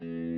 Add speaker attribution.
Speaker 1: Bye.